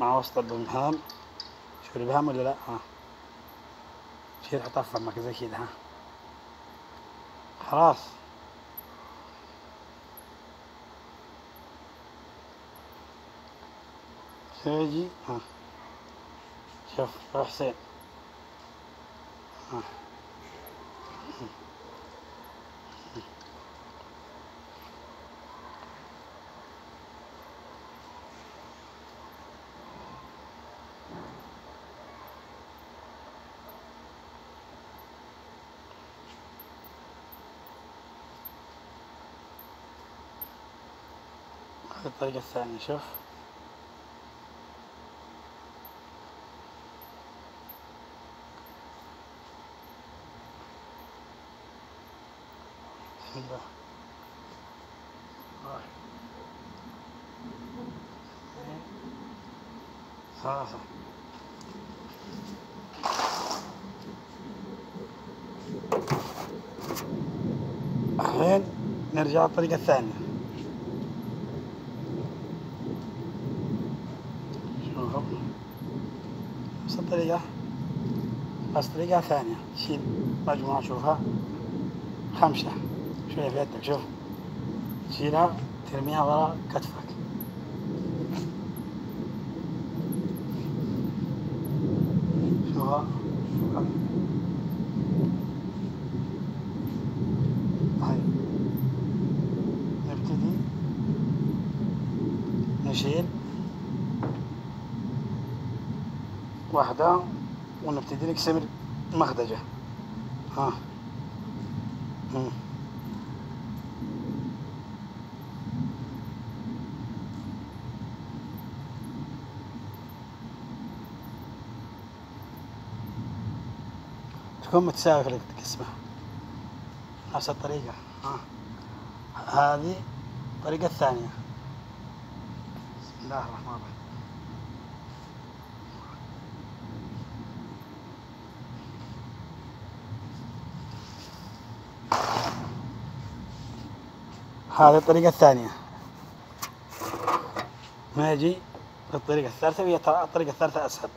مع وسط الابهام شوف الابهام ولا لا؟ ها. شيل حطها في فمك زي كذا ها. خلاص. تيجي ها. شوف يا حسين ها. هذه الطريقة الثانية شوف. الحين نرجع للطريقة الثانية شوفوا نفس الطريقة بس طريقة ثانية. شيل مجموعة شوفها خمسة. شوية في يدك شوف تشيلها ترميها ورا كتفك. شوفها. هاي. نبتدي. نشيل. واحدة ونبتدي نقسم المخدجة ها. تكون متساوي في القسمة نفس الطريقة. ها. هذه الطريقة الثانية بسم الله الرحمن الرحيم. هذه الطريقة الثانية. نجي للطريقة الثالثة وهي الطريقة الثالثة أسهل.